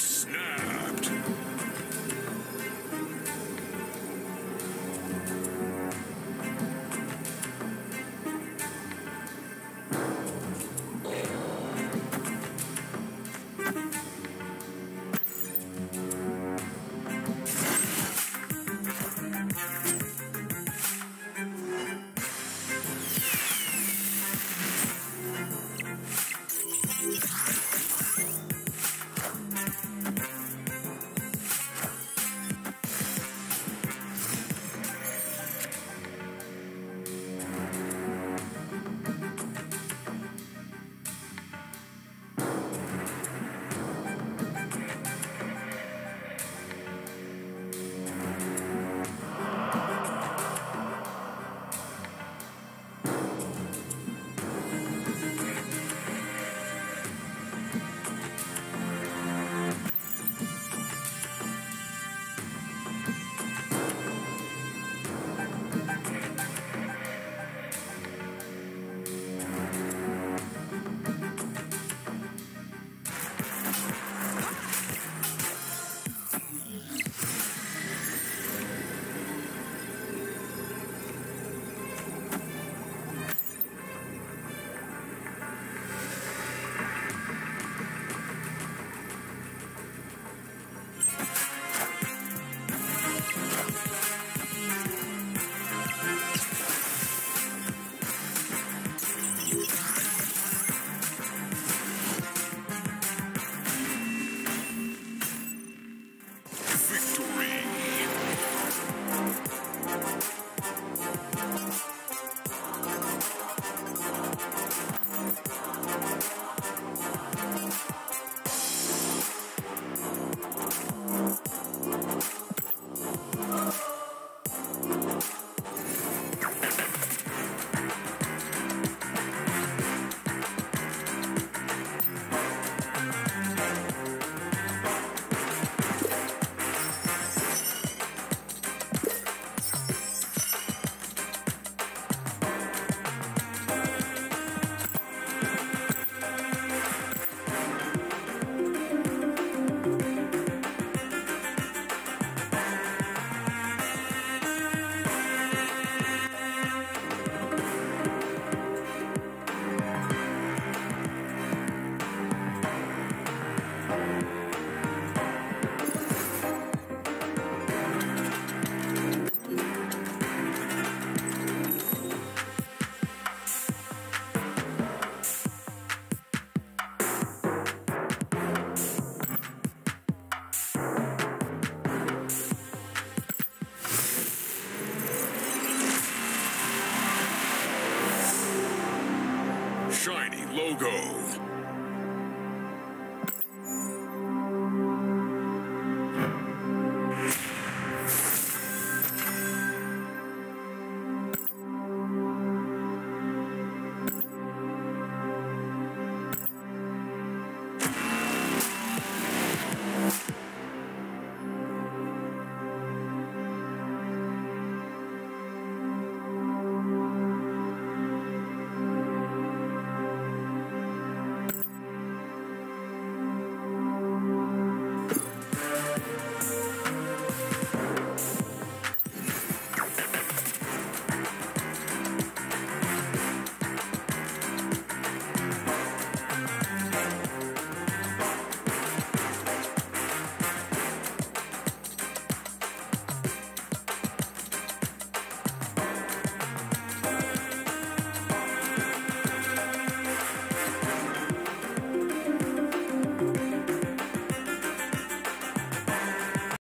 Opponent Logo.